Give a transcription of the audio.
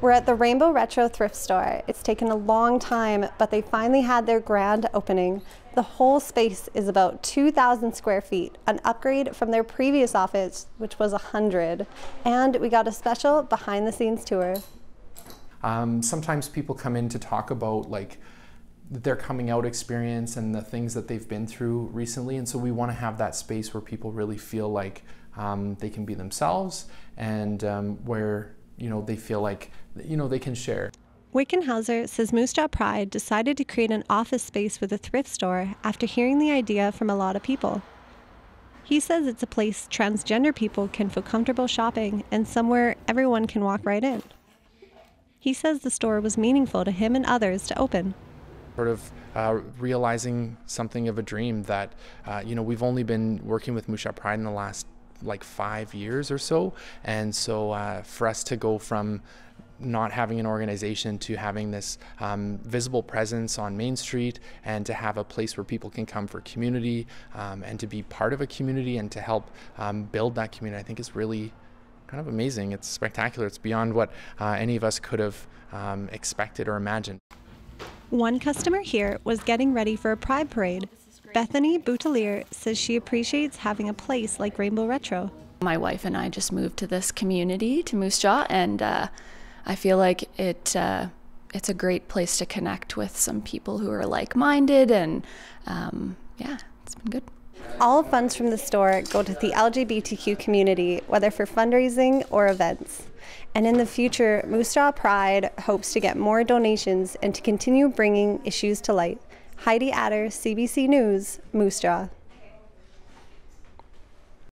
We're at the Rainbow Retro Thrift Store. It's taken a long time, but they finally had their grand opening. The whole space is about 2,000 square feet, an upgrade from their previous office, which was 100. And we got a special behind the scenes tour. Um, sometimes people come in to talk about like their coming out experience and the things that they've been through recently, and so we want to have that space where people really feel like um, they can be themselves and um, where you know they feel like you know they can share. Wickenhauser says Moose Jaw Pride decided to create an office space with a thrift store after hearing the idea from a lot of people. He says it's a place transgender people can feel comfortable shopping and somewhere everyone can walk right in. He says the store was meaningful to him and others to open. Sort of uh, realizing something of a dream that, uh, you know, we've only been working with Jaw Pride in the last like five years or so. And so uh, for us to go from not having an organization to having this um, visible presence on Main Street and to have a place where people can come for community um, and to be part of a community and to help um, build that community, I think is really kind of amazing. It's spectacular. It's beyond what uh, any of us could have um, expected or imagined. One customer here was getting ready for a Pride Parade Bethany Boutelier says she appreciates having a place like Rainbow Retro. My wife and I just moved to this community, to Moose Jaw, and uh, I feel like it uh, it's a great place to connect with some people who are like-minded, and um, yeah, it's been good. All funds from the store go to the LGBTQ community, whether for fundraising or events. And in the future, Moose Jaw Pride hopes to get more donations and to continue bringing issues to light. Heidi Atter, CBC News, Moose Jaw.